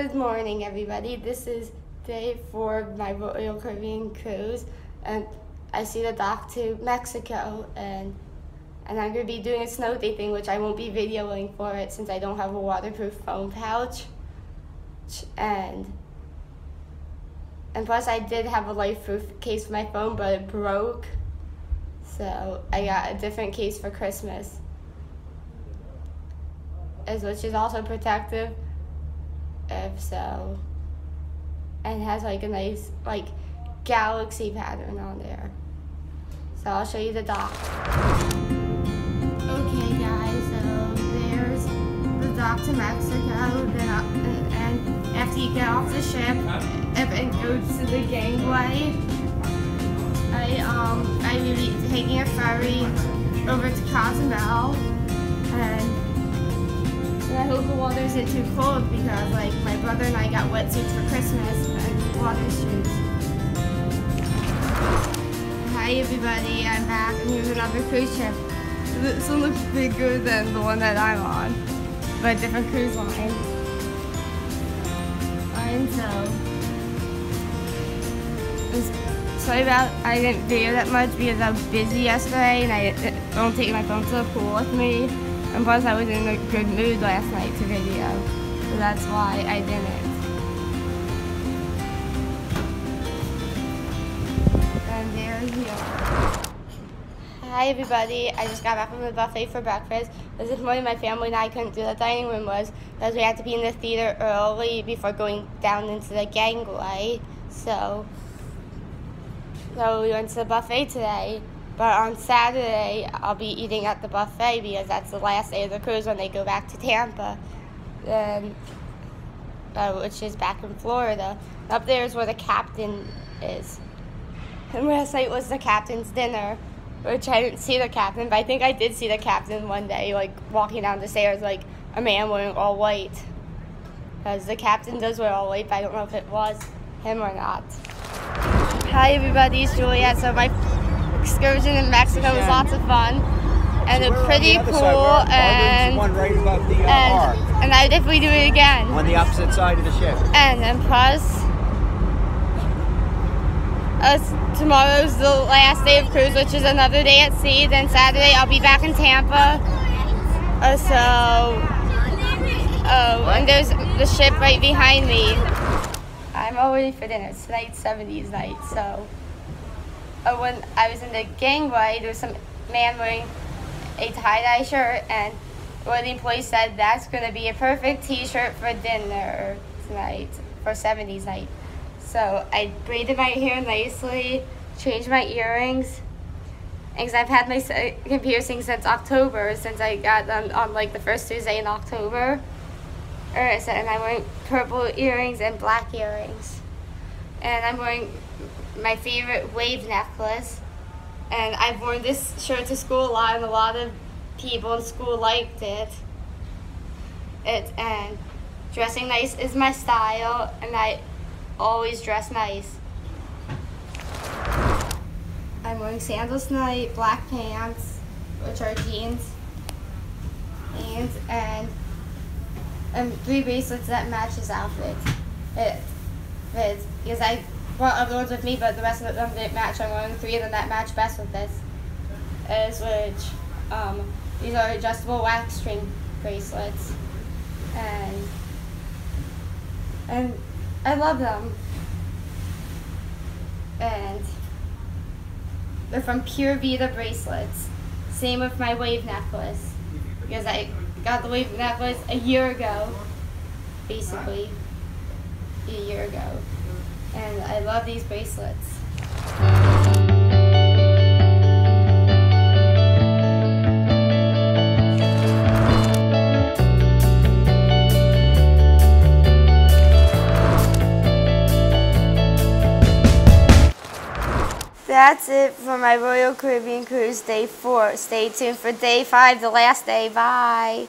Good morning, everybody. This is day four of my Royal Caribbean cruise, and I see the dock to Mexico, and and I'm gonna be doing a snow day thing, which I won't be videoing for it since I don't have a waterproof phone pouch, and and plus I did have a life-proof case for my phone, but it broke, so I got a different case for Christmas, as which is also protective if so. And has like a nice like galaxy pattern on there. So I'll show you the dock. Okay guys, so there's the dock to Mexico. Then and, and after you get off the ship if and go to the gangway, I um I will be taking a ferry over to Cozumel and I hope the water isn't too cold because like my brother and I got wetsuits for Christmas and water shoes. Hi everybody, I'm back and here's another cruise ship. This one looks bigger than the one that I'm on, but different cruise line. And so, sorry about I didn't video that much because I was busy yesterday and I don't take my phone to the pool with me. And plus I was in a good mood last night to video. So that's why I didn't. And there we are. Hi everybody, I just got back from the buffet for breakfast. This morning my family and I couldn't do the dining room was because we had to be in the theater early before going down into the gangway. So, so we went to the buffet today. But on Saturday, I'll be eating at the buffet because that's the last day of the cruise when they go back to Tampa, um, uh, which is back in Florida. Up there is where the captain is. And last night was the captain's dinner, which I didn't see the captain, but I think I did see the captain one day, like walking down the stairs, like a man wearing all white. Because the captain does wear all white, but I don't know if it was him or not. Hi, everybody, it's Juliet. So my excursion in Mexico was lots of fun. And so it's pretty cool and one right above the uh, and, I definitely do it again. On the opposite side of the ship. And then plus uh, tomorrow's the last day of cruise, which is another day at sea. Then Saturday I'll be back in Tampa. Uh, so, oh, and there's the ship right behind me. I'm all ready for dinner. It's tonight's 70s night, so. Uh, when I was in the gangway, there was some man wearing a tie-dye shirt, and one of the employees said that's going to be a perfect T-shirt for dinner tonight, for 70s night. So I braided my hair nicely, changed my earrings, because I've had my second piercing since October, since I got them on like the first Tuesday in October. Er, and I'm wearing purple earrings and black earrings. And I'm wearing my favorite wave necklace. And I've worn this shirt to school a lot, and a lot of people in school liked it. It and dressing nice is my style, and I always dress nice. I'm wearing sandals tonight, black pants, which are jeans, and and and three bracelets that match his outfit. It fits because I brought other ones with me, but the rest of them didn't match. I'm wearing three of them that match best with this. Is which um, these are adjustable wax string bracelets, and and I love them. And they're from Pura Vida bracelets. Same with my wave necklace because I got the wave necklace a year ago, basically a year ago and I love these bracelets. That's it for my Royal Caribbean Cruise Day 4. Stay tuned for Day 5, the last day. Bye.